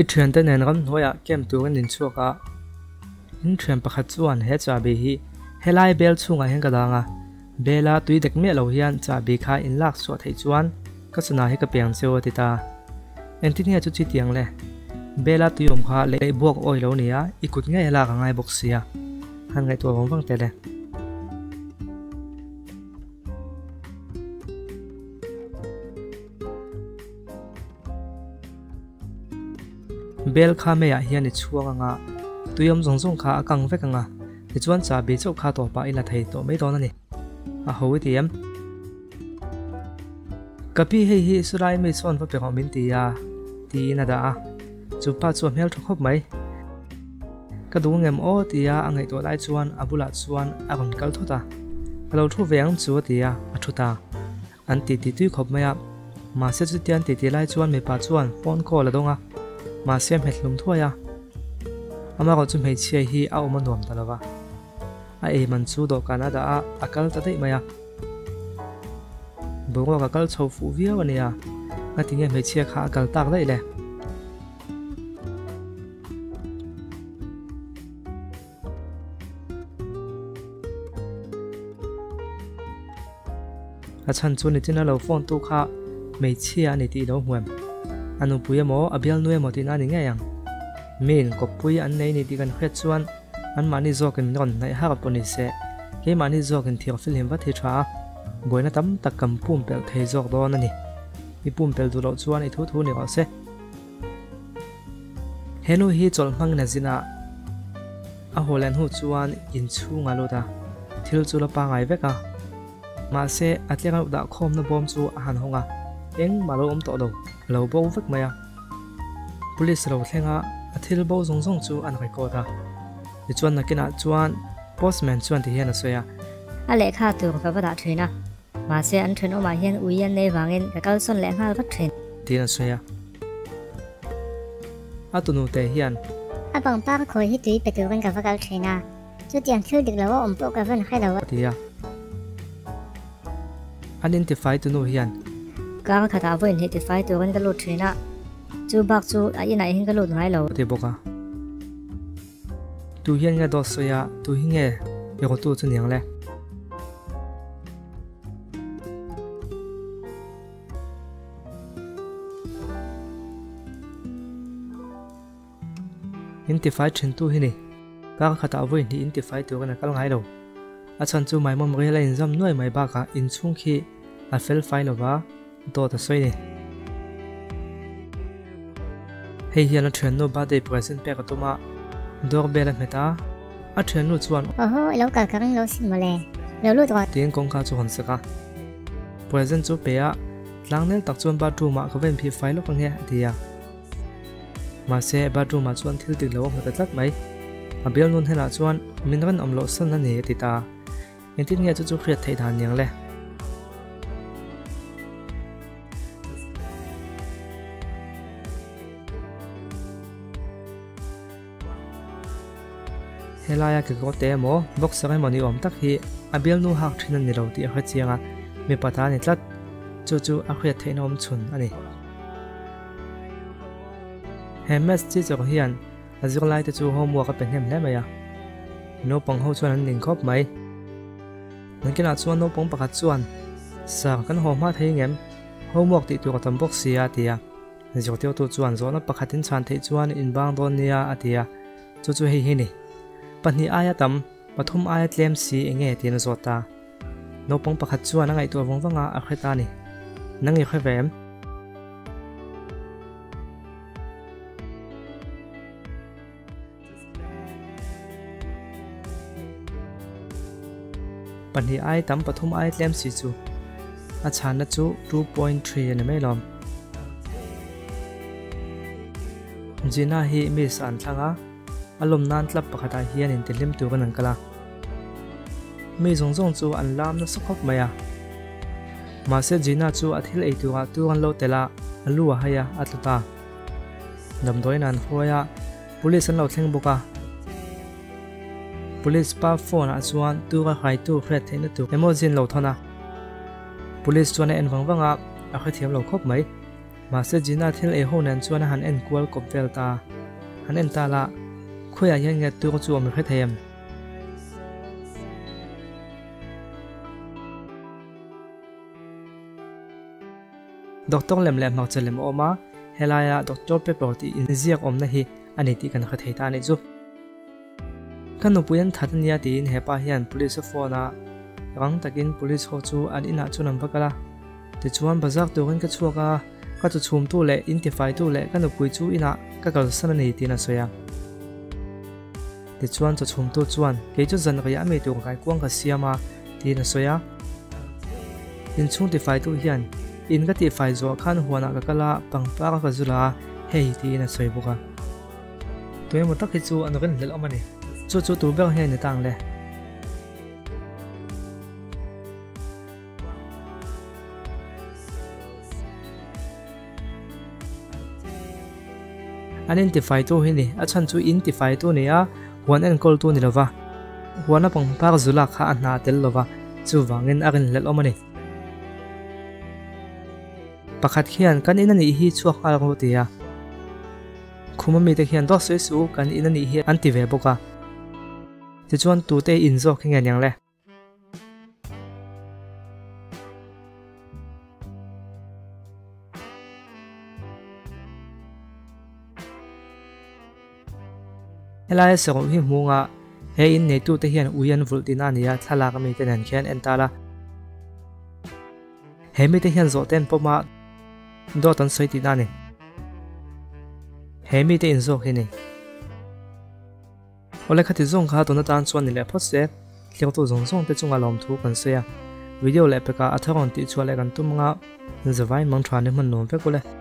i thian te nen ram hnoya kem tu kan in chuaka in thian pakhat chuan he cha bi hi helai bel chunga heng ka danga bela tui dek me lo hian cha bi kha in lak so thei chuan ka suna he ka piang cheu ti ta en ti nia chu chi tiang le bela tui yom kha le bok oi lo nia ikut ngai la ka ngai bok sia han ngai tu wang wang te le bel kha me ya hian ni chuang anga. Tuyom zong zong kha akang vek anga. Ti chuan cha bi chau kha to pa ila thei to me don ani a ho ti em. Kapi hei hi surai me chon va pe ho min ti ya. Ti na da a. Chu pa chu mel tho khop mai. Ka du ngem o ti ya angai to lai chuan abula chuan, a gon kal thota alo thu veng chu ti ya, a thu ta. An ti ti tu khop mai a. Ma se chu tian ti ti lai chuan me pa chuan, phone call la donga mà xem hết lùng thua ya ama ko chung hei chia hi a oma nuam talawa a e man chu do kana da a akal ta dei maya bungo ka kal chho fu via wa ya a tinge hei chia kha akal tak dei le a chan chu ni tin a lo phone tu kha mei chia ni ti lo huam anu puya mo abial nuya mo tin ani ngayang min ko puya an nei ni ti kan khet chuan an mani zo kan ron nai ha ka poni se he mani zo kan thiak fil him wa thi tha boina tam tak kam pum pel thei zok don ani i pum pel du lo chuan i thu thu ni wa se henu hi chol mang na zina a holen hu chuan in chunga lo da thil chu la pa ngai veka ma se atleka da khom na bom chu a han honga eng malo om to do lo bo vek maya police lo thlenga athil bo zong zong chu an kai ko ta ni chuan na kina chuan postman chuan ti hian a soya a le kha tu ka ba da thina ma se an thun o ma hian u yan nei wangin ka kal son le ngal va thin ti na soya a tu nu te hian a bang pa ko hi tui pe tu kan ka va kal thina chu tiang khu dik lo om po ka van khai lo ti ya identify tu nu hian ka kha ta vo in tôi vẫn fai to kan ka lo thina chu bak chu ai ina hin ka lo ngai lo te boka tu hian nga do so ya tu hinge e ko tu chu niang le intify chen tu hi ni ka kha ta vo in hi phải tôi vẫn kal ngai lo a chan chu mai mom re la in zam nuôi mày ba ka in xuống khi a phải fai lo do ta soi ni hei hian a thian no birthday present pe ka tuma dor bela meta a thian nu chuan oho lo ka ka lo sin male lo lu to tin kong ka chu hon saka present chu pe a tlang nel tak chuan ba tu ma ka ven phi fai lo pang he dia ma se ba tu ma chuan thil tik lo ma ta tlak mai a bel nun hena chuan min ran am lo san na ne ti ta en tin nge chu chu khriat thei dan yang le helaya ke ko te mo box sa mo ni om tak hi abel nu hak thina ni ro ti a chianga mi pata ni tlat chu chu a khria the nom chun ani hemes chi chok hian azir lai te chu homework a pen hem le maya no pang ho chuan an ning khop mai nan kina chuan no pang pakhat chuan sa kan ho ma thei ngem homework ti tu ka tam box sia tia zok teo tu chuan zo na pakhatin chan thei chuan in bang don nia atia chu chu hei hi ni ปนีอายตัมปฐุมอายเลมซีเองเงตีนจวตาโนปงประคัดชวนังไอตัววงวังอาอัคตานีนังไอค่แวมปัญหาไอตั้มปฐมไอเล่มสีจูอาชานะจู2.3ยังไม่ลอมจีน่าฮีมีสันทังอ่ อารมณ์นั้นลับปะกตาเฮียนเห็นเตลิมตัวกันนั่นกละไม่สงสงจูอันลามนั่นสกบไหมอมาเสียจีน่าจูอัทิลไอตัวตัวกันโลเตลาอันลัวหายะอัตตาดำด้อยนั้นหัวยะ police เราเท่งบุกอะปุลิสป้าฟอนอาชวนตัวกันหายตัวเฟรีดเทนตัวเอโมจินเราทนะปุลิสชวนเอ็นฟังฟังอะอาคเทียมเราคบไหมมาเสียจีน่าเทลไอโฮนันชวนหันเอ็นกัวกบเฟลตาหันเอ็นตาละ ta la khoya hian nge tu chu mi khet hem doctor lem lem mak chalem oma helaya doctor paper ti in ziak om na hi ani ti kan kha thei ta ni chu kan no puyan thatania ti in hepa hian police phone a rang takin police ho chu an ina chu nam bakala ti chuan bazak to kan ka chuaka ka chu chum tu le intify tu le kan no pui chu ina ka kal sana ni ti na soya ti chuan chu chum tu chuan. Ke chu zan ga ya me tu kai kwang ka siama ti na soya in chung ti fai tu hian. In ka ti fai zo khan huana ka kala pangpa ka zula hei, ti na soi buka tôi một tắc cái chú anh cái lỡ mà này chú chú tủ bèo hay này tăng lên identify tu hi ni. A chan chu identify tu ni à huan en kol tu ni lova huan a pang par zula kha an na tel lova chu wangin akin lel omani pakhat khian kan in ani hi chuak al ro tia khuma mi te khian do se su kan in ani hi an ti ve boka ti chuan tu te in zo khinga nyang le LIS ของพี่มูงะเฮอินเนตู้เทียนอุยันวุลตินานี่ยทลากมีแต่นันเขียนเอ็นตาละเฮมีเทียนโจเต้นปมาดอตันสวยตินานี่เฮมีเทียนโจเฮนี่โอเลคติจงข้าตัวนัตันส่วนนี่แหละพัสเซเลี้ยงตัวซงซงแต่จงอาอมทุกันเสียวิดีโอเล็บไปกับอัธรรติชัวเลกันตุ้มงะจะไว้มังทรานในมันนอนไปกูเลย